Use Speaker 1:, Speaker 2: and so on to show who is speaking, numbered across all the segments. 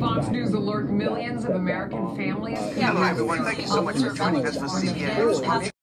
Speaker 1: Fox News alert millions of American families.
Speaker 2: Hello, everyone. Thank you so much for joining us for CBN.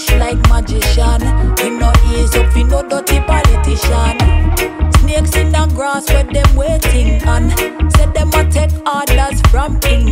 Speaker 3: Vanish like magician. We no ease up, we no dirty politician. Snakes in the grass where them waiting on. Said them a take orders from England.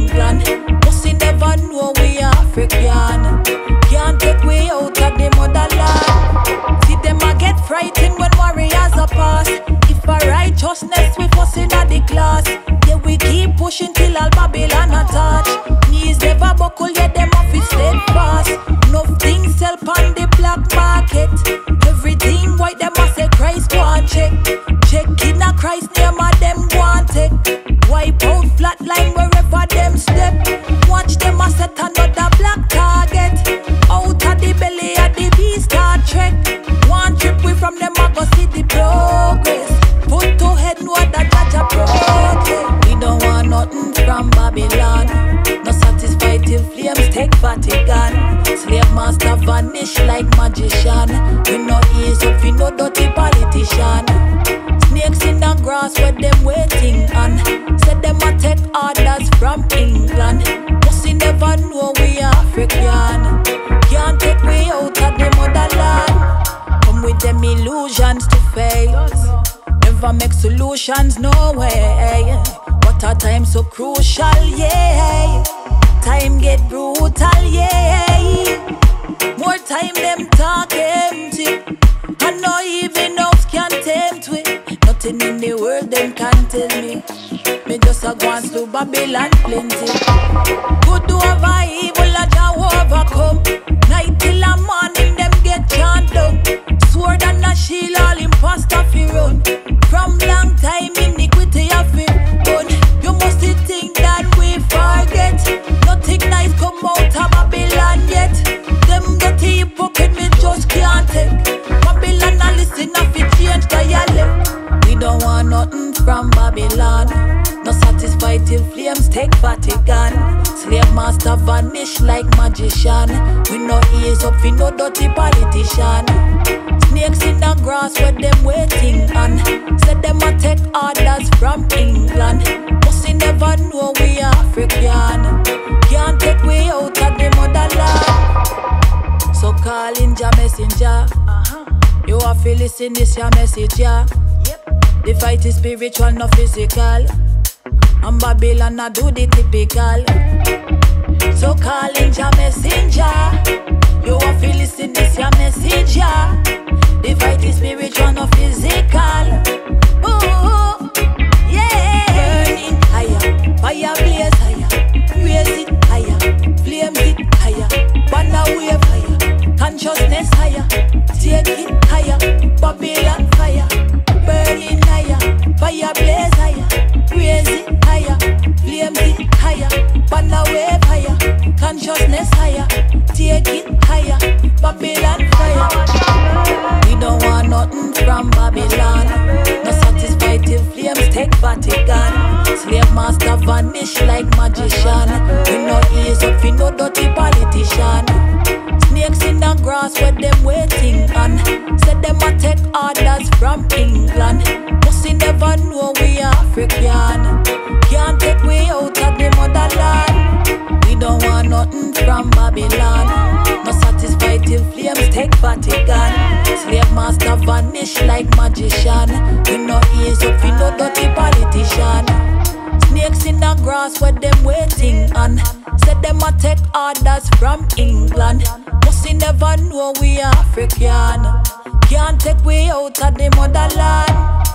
Speaker 3: Vanish like magician. We no ease up, we no dirty politician. Snakes in the grass where them waiting on. Said them a take orders from England. Pussy never know we African. Can't take we out of the motherland. Come with them illusions to face. Never make solutions, no way. What a time so crucial, yeah. Time get brutal, yeah. Babylon plenty. Good over evil, a Jah overcome. Night till morning, them get chant. Sword and a shield, satisfied take Vatican. Slave master vanish like magician. We no ease up, we no dirty politician. Snakes in the grass where them waiting on. Said them a take orders from England. Pussy never know we are African. Can't take we out of the motherland. So call in your messenger. You have to listen this your message, yeah. The fight is spiritual, not physical. And Babylon I do the typical. So call in your messenger. You have to listen this your messenger. The fight is spiritual, not physical. Ooh, yeah. Burning higher, fire blaze higher, raise it higher, flames it higher, banner wave higher, consciousness higher, take it consciousness higher, take it higher, Babylon fire. We don't want nothing from Babylon. No satisfied till flames take Vatican. Slave master vanish like magician. We no ease up, we no dirty politician. Vanish like magician. We no ease up, we no dirty politician. Snakes in the grass where them waiting on. Said them a take orders from England. Pussy never know we African. Can't take we out of the motherland.